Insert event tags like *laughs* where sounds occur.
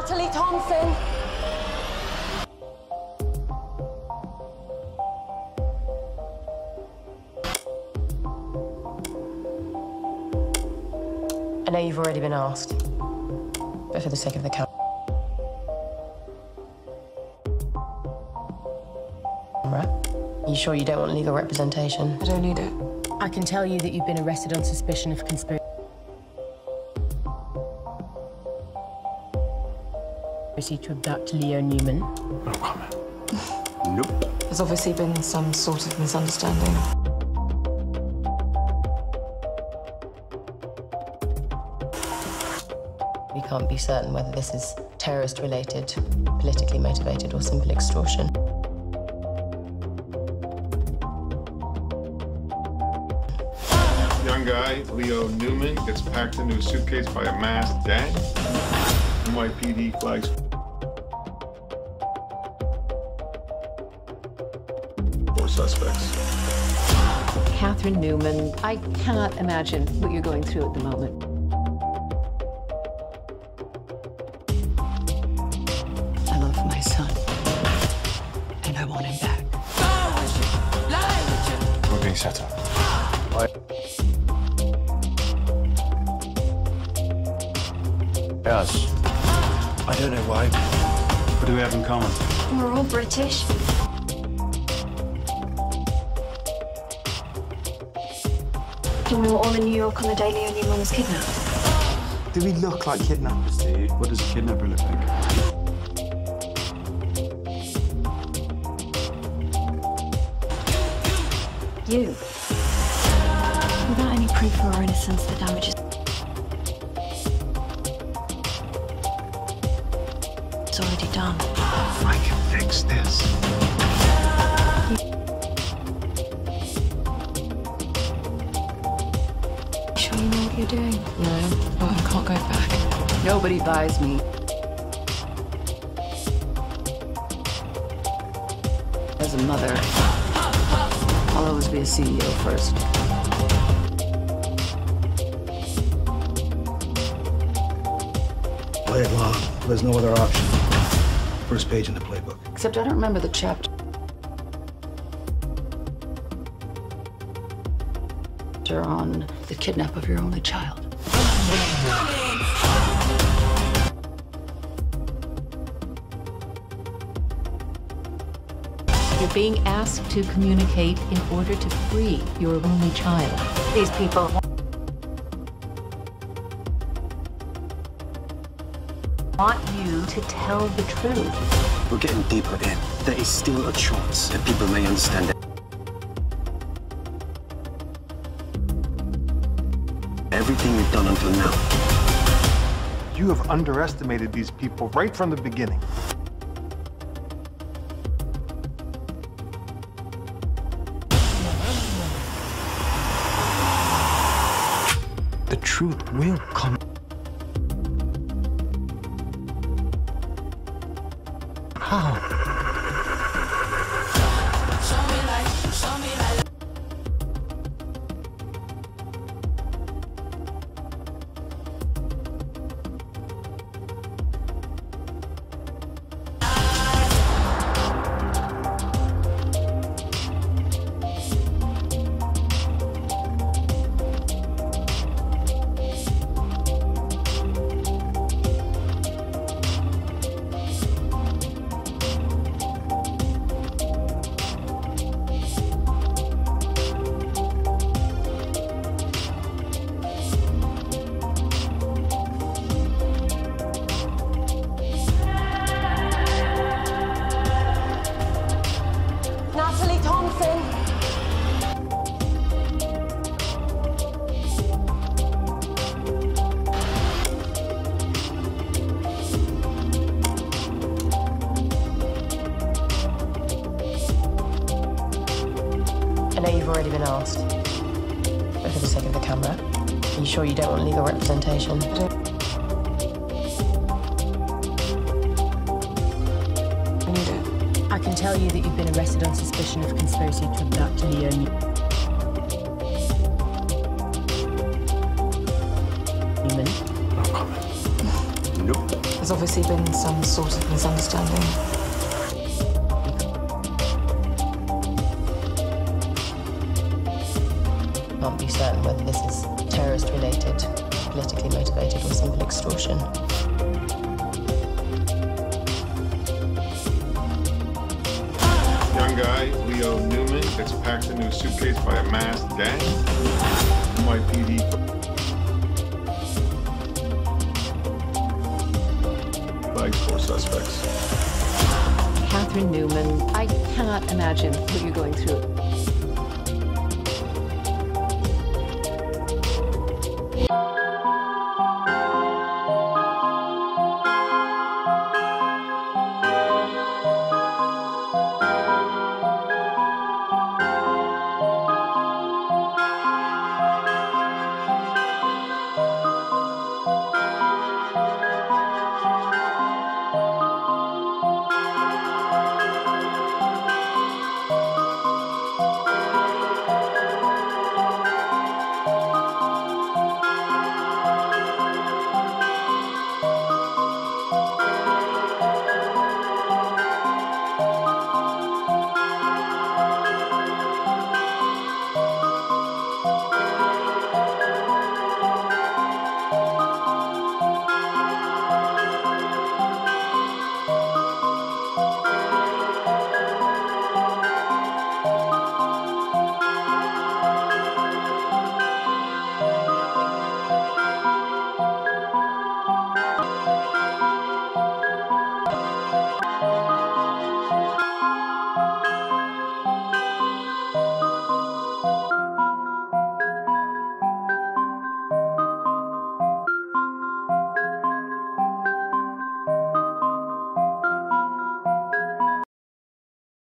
Natalie Thompson. I know you've already been asked, but for the sake of the camera. Are you sure you don't want legal representation? I don't need it. I can tell you that you've been arrested on suspicion of conspiracy to abduct Leo Newman. No comment. *laughs* Nope. There's obviously been some sort of misunderstanding. We can't be certain whether this is terrorist related, politically motivated, or simple extortion. Young guy, Leo Newman, gets packed into a suitcase by a masked gang. NYPD flags. Suspects. Catherine Newman, I cannot imagine what you're going through at the moment. I love my son, and I want him back. We're being set up. Yes. I don't know why. What do we have in common? We're all British. And we were all in New York on the day Leo Newman was kidnapped. Do we look like kidnappers to you? What does a kidnapper look like? You. Without any proof of our innocence, the damage is. It's already done. I can fix this. Sure you know what you're doing? No, but I can't go back. Nobody buys me. As a mother, I'll always be a CEO first. Play it long. There's no other option. First page in the playbook. Except I don't remember the chapter on the kidnap of your only child. You're being asked to communicate in order to free your only child. These people want you to tell the truth. We're getting deeper in. There is still a chance that people may understand that everything we've done until now. You have underestimated these people right from the beginning. The truth will come. How? You sure you don't want legal representation? I need it. I can tell you that you've been arrested on suspicion of conspiracy to abduct Leo Newman. No comment. Nope. There's There's obviously been some sort of misunderstanding. Can't be certain whether this is terrorist related, politically motivated, or simple extortion. Young guy, Leo Newman, gets packed into a suitcase by a masked gang. NYPD flags four suspects. Catherine Newman, I cannot imagine what you're going through.